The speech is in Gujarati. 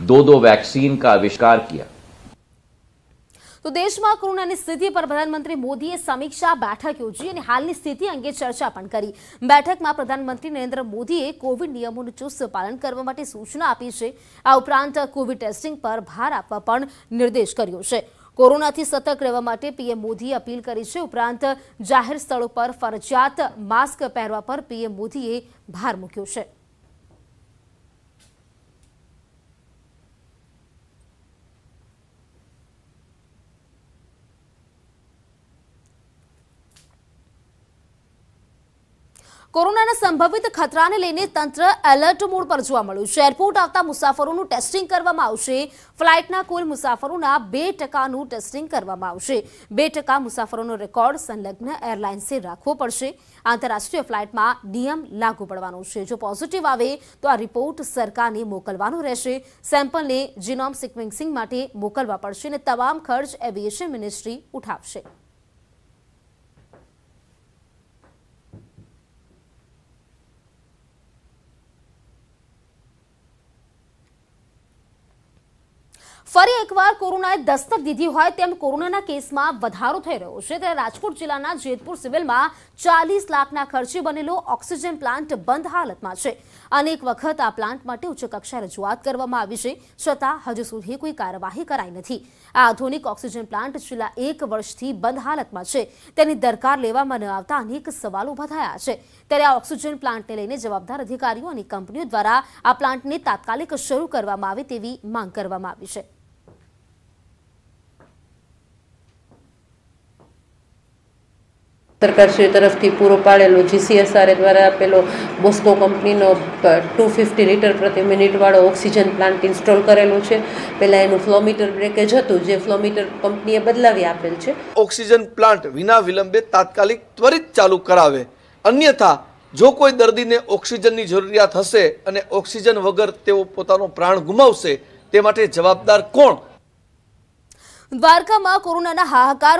दो दो वैक्सीन का आविष्कार किया તો દેશમાં કોરોનાની સ્થિતિ પર પ્રધાનમંત્રી મોદીએ સમીક્ષા બેઠક યોજી અને હાલની સ્થિતિ અંગે ચર્ચા પણ કરી બેઠકમાં પ્રધાનમંત્રી નરેન્દ્ર મોદીએ કોવિડ નિયમોનું ચુસ્ત પાલન કરવા માટે સૂચના આપી છે આ ઉપરાંત કોવિડ ટેસ્ટિંગ પર ભાર આપવા પણ નિર્દેશ કર્યો છે કોરોનાથી સતર્ક રહેવા માટે પીએમ મોદીએ અપીલ કરી છે ઉપરાંત જાહેર સ્થળો પર ફરજિયાત માસ્ક પહેરવા પર પીએમ મોદીએ ભાર મૂક્યો છે કોરોનાના સંભવિત ખતરાને લઈને તંત્ર એલર્ટ મોડ પર જોવા મળ્યું છે. એરપોર્ટ આવતા મુસાફરોનું ટેસ્ટિંગ કરવામાં આવશે. ફ્લાઇટના કુલ મુસાફરોના બે ટકાનું ટેસ્ટિંગ કરવામાં આવશે. બે ટકા મુસાફરોનો રેકોર્ડ સંલગ્ન એરલાઇન્સે રાખવો પડશે. આંતરરાષ્ટ્રીય ફ્લાઇટમાં નિયમ લાગુ પડવાનો છે. જો પોઝિટિવ આવે તો આ રિપોર્ટ સરકારને મોકલવાનો રહેશે. સેમ્પલને જીનોમ સિક્વેન્સિંગ માટે મોકલવા પડશે અને તમામ ખર્ચ એવિએશન મિનિસ્ટ્રી ઉઠાવશે. ફરી એકવાર કોરોનાએ દસ્તક દીધી હોય તેમ કોરોનાના કેસમાં વધારો થઈ રહ્યો છે. ત્યારે રાજકોટ જિલ્લાના જેતપુર સિવિલમાં ચાલીસ લાખના ખર્ચે બનેલો ઓક્સિજન પ્લાન્ટ બંધ હાલતમાં છે. અનેક વખત આ પ્લાન્ટ માટે ઉચ્ચ કક્ષાએ રજૂઆત કરવામાં આવી છે, છતાં હજુ સુધી કોઈ કાર્યવાહી કરાઈ નથી. આ આધુનિક ઓક્સિજન પ્લાન્ટ છેલ્લા એક વર્ષથી બંધ હાલતમાં છે. તેની દરકાર લેવામાં ન આવતા અનેક સવાલો ઊભા થયા છે. ત્યારે આ ઓક્સિજન પ્લાન્ટને લઈને જવાબદાર અધિકારીઓ અને કંપનીઓ દ્વારા આ પ્લાન્ટને તાત્કાલિક શરૂ કરવામાં આવે તેવી માંગ કરવામાં આવી છે. સરકારશ્રી તરફથી પૂરો પાડેલો જીસીએસઆરએ દ્વારા આપેલો બોસ્કો કંપનીનો ટુ ફિફ્ટી લીટર પ્રતિ મિનિટવાળો ઓક્સિજન પ્લાન્ટ ઇન્સ્ટોલ કરેલો છે. પહેલાં એનું ફ્લોમીટર બ્રેકેજ હતું જે ફ્લોમીટર કંપનીએ બદલાવી આપેલ છે. ઓક્સિજન પ્લાન્ટ વિના વિલંબે તાત્કાલિક ત્વરિત ચાલુ કરાવે. અન્યથા જો કોઈ દર્દીને ઓક્સિજનની જરૂરિયાત હશે અને ઓક્સિજન વગર તેઓ પોતાનો પ્રાણ ગુમાવશે તે માટે જવાબદાર કોણ? દ્વારકામાં કોરોનાના હાહાકાર